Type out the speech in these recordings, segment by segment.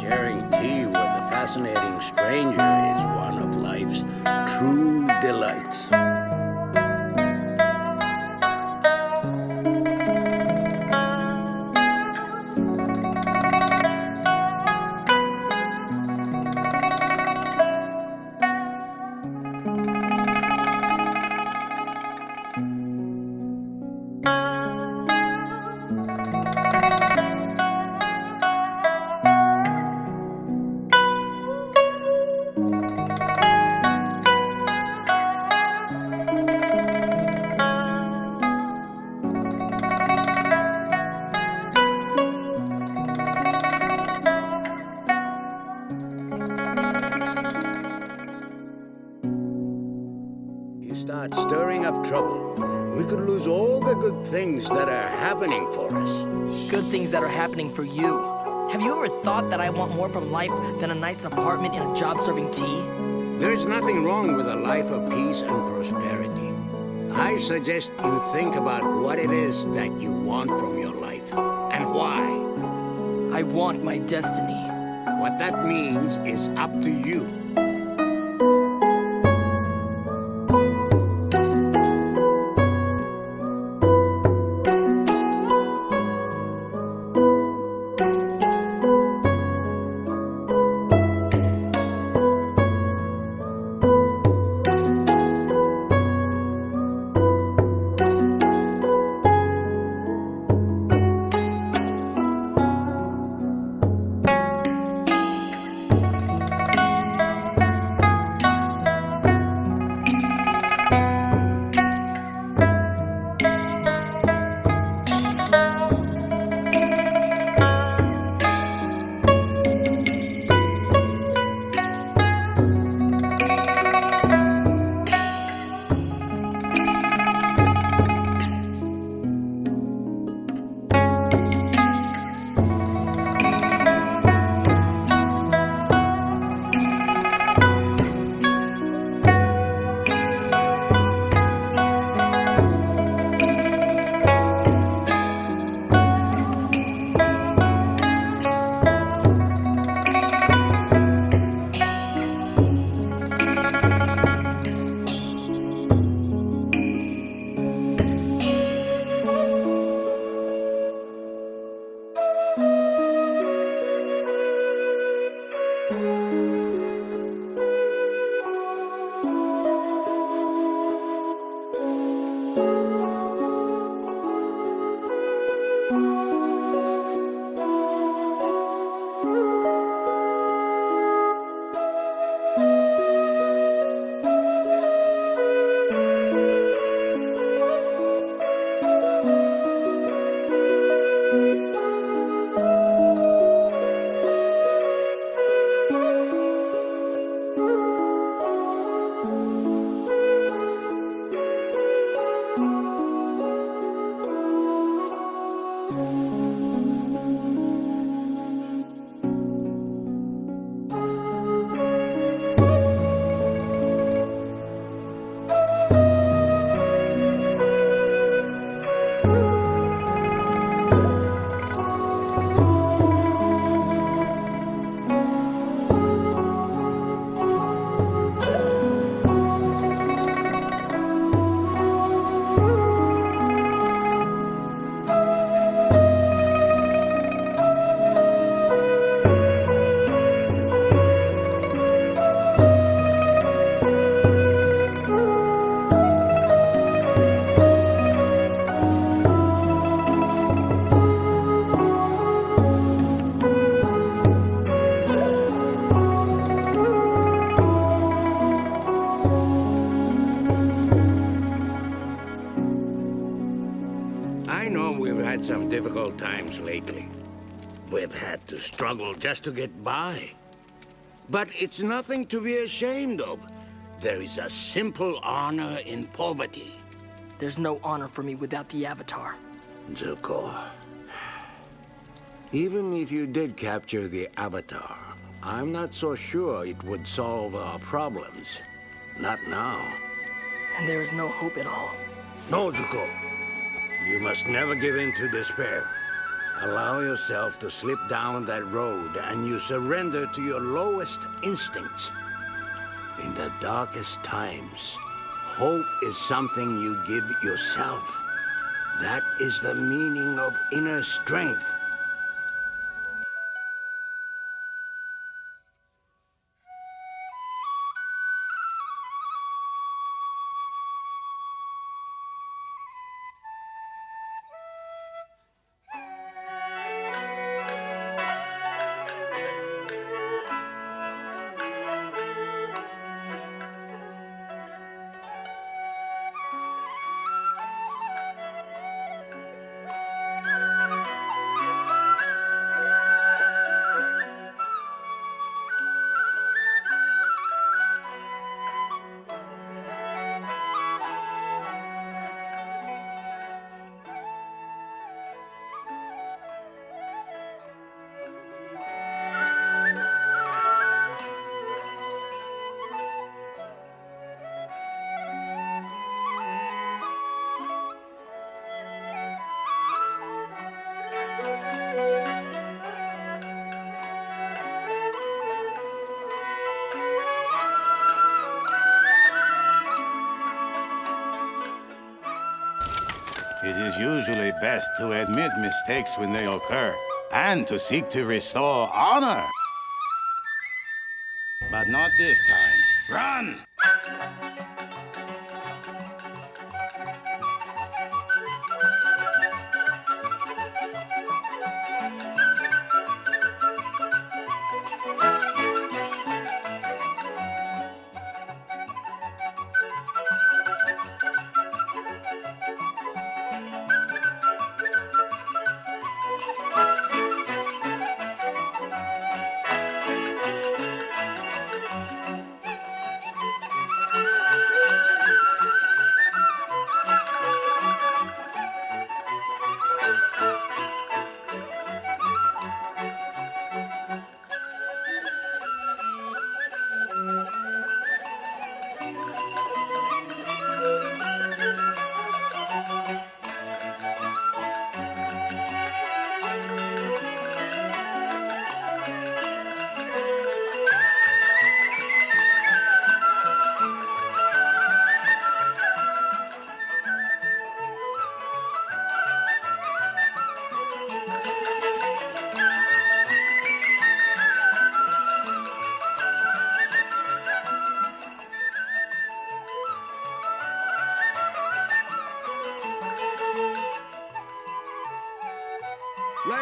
Sharing tea with a fascinating stranger is one of life's true delights. Things that are happening for us. Good things that are happening for you. Have you ever thought that I want more from life than a nice apartment and a job serving tea? There's nothing wrong with a life of peace and prosperity. I suggest you think about what it is that you want from your life and why. I want my destiny. What that means is up to you. Struggle just to get by. But it's nothing to be ashamed of. There is a simple honor in poverty. There's no honor for me without the Avatar. Zuko. Even if you did capture the Avatar, I'm not so sure it would solve our problems. Not now. And there is no hope at all. No, Zuko. You must never give in to despair. Allow yourself to slip down that road and you surrender to your lowest instincts. In the darkest times, hope is something you give yourself. That is the meaning of inner strength. To admit mistakes when they occur and to seek to restore honor. But not this time. Run!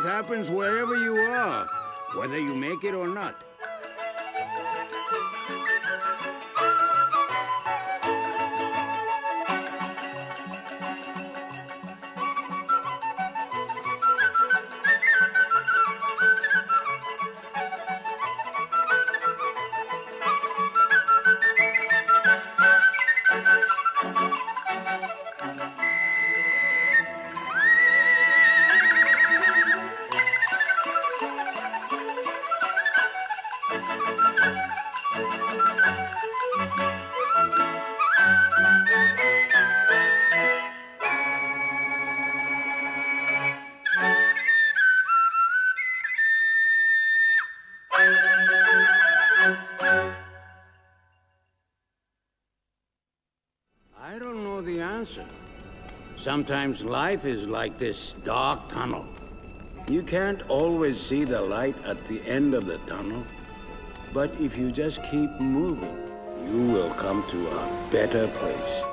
Life happens wherever you are, whether you make it or not. Sometimes life is like this dark tunnel. You can't always see the light at the end of the tunnel. But if you just keep moving, you will come to a better place.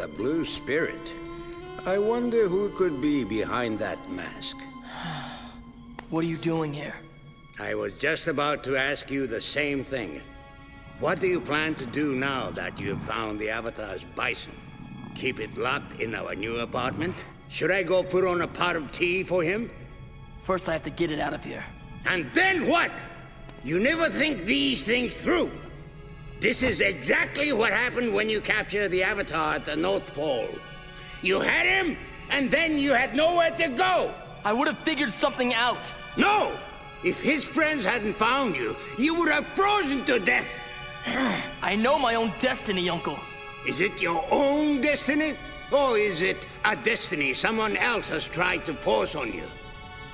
The Blue Spirit. I wonder who could be behind that mask. What are you doing here? I was just about to ask you the same thing. What do you plan to do now that you've found the Avatar's bison? Keep it locked in our new apartment? Should I go put on a pot of tea for him? First, I have to get it out of here. And then what? You never think these things through. This is exactly what happened when you captured the Avatar at the North Pole. You had him, and then you had nowhere to go. I would have figured something out. No! If his friends hadn't found you, you would have frozen to death. I know my own destiny, Uncle. Is it your own destiny? Or is it a destiny someone else has tried to force on you?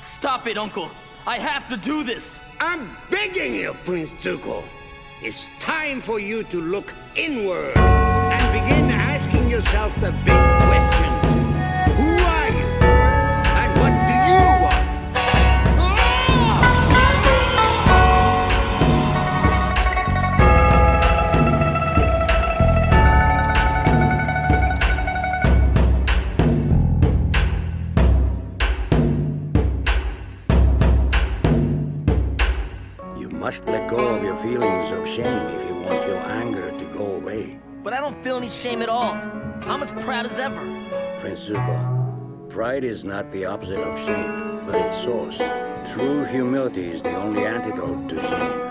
Stop it, Uncle. I have to do this. I'm begging you, Prince Zuko. It's time for you to look inward and begin asking yourself the big questions. Feelings of shame if you want your anger to go away. But I don't feel any shame at all. I'm as proud as ever. Prince Zuko, pride is not the opposite of shame, but its source. True humility is the only antidote to shame.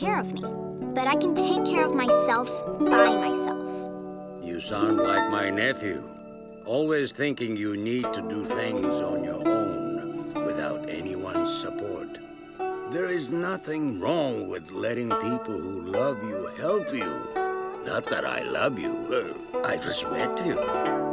Care of me. But I can take care of myself by myself. You sound like my nephew. Always thinking you need to do things on your own without anyone's support. There is nothing wrong with letting people who love you help you. Not that I love you. I just met you.